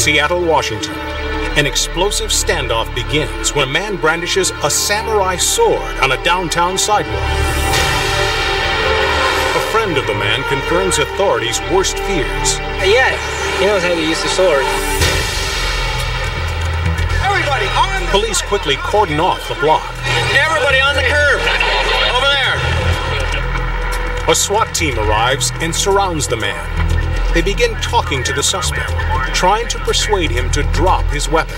Seattle, Washington. An explosive standoff begins when a man brandishes a samurai sword on a downtown sidewalk. A friend of the man confirms authorities' worst fears. Yeah, he knows how to use the sword. Everybody on the Police quickly cordon off the block. Everybody on the curb. Over there. A SWAT team arrives and surrounds the man. They begin talking to the suspect, trying to persuade him to drop his weapon.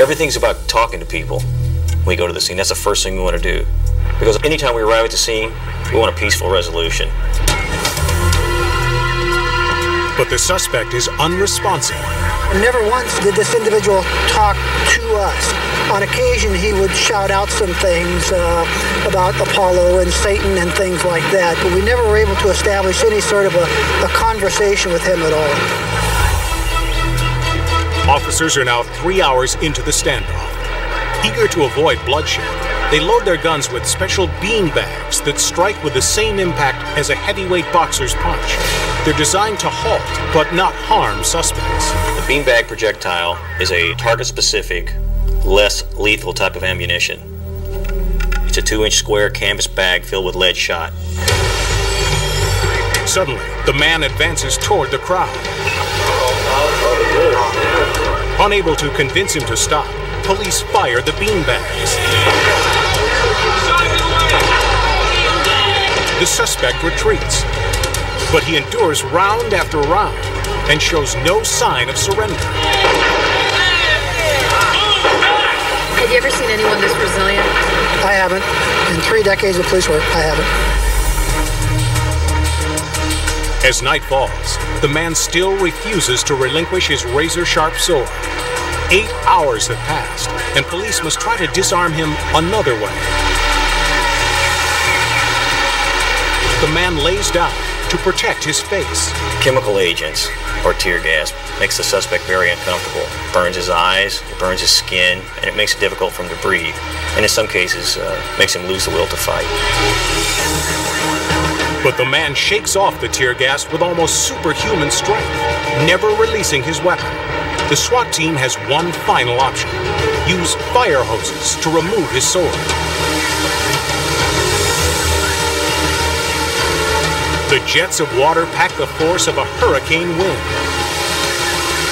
Everything's about talking to people we go to the scene. That's the first thing we want to do. Because anytime we arrive at the scene, we want a peaceful resolution. But the suspect is unresponsive. Never once did this individual talk to us. On occasion, he would shout out some things uh, about Apollo and Satan and things like that, but we never were able to establish any sort of a, a conversation with him at all. Officers are now three hours into the standoff. Eager to avoid bloodshed, they load their guns with special bean bags that strike with the same impact as a heavyweight boxer's punch. They're designed to halt, but not harm suspects. The beanbag projectile is a target-specific, less lethal type of ammunition. It's a two-inch square canvas bag filled with lead shot. Suddenly, the man advances toward the crowd. Unable to convince him to stop, police fire the beanbags. The suspect retreats, but he endures round after round and shows no sign of surrender. Have you ever seen anyone this resilient? I haven't. In three decades of police work, I haven't. As night falls, the man still refuses to relinquish his razor sharp sword. Eight hours have passed, and police must try to disarm him another way. The man lays down to protect his face. Chemical agents, or tear gas, makes the suspect very uncomfortable. Burns his eyes, it burns his skin, and it makes it difficult for him to breathe. And in some cases, uh, makes him lose the will to fight. But the man shakes off the tear gas with almost superhuman strength, never releasing his weapon. The SWAT team has one final option use fire hoses to remove his sword. The jets of water pack the force of a hurricane wind.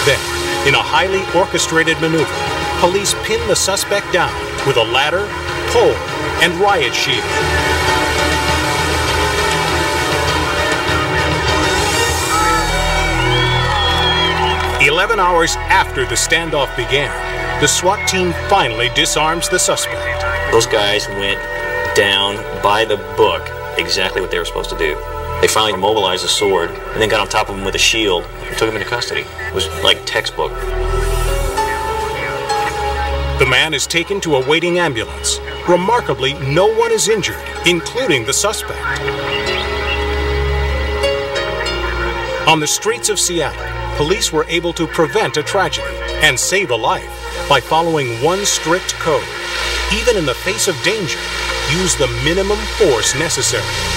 Then, in a highly orchestrated maneuver, police pin the suspect down with a ladder, pole, and riot shield. Eleven hours after the standoff began, the SWAT team finally disarms the suspect. Those guys went down by the book exactly what they were supposed to do. They finally mobilized the sword and then got on top of him with a shield and took him into custody. It was like textbook. The man is taken to a waiting ambulance. Remarkably, no one is injured, including the suspect. On the streets of Seattle, police were able to prevent a tragedy and save a life by following one strict code. Even in the face of danger, use the minimum force necessary.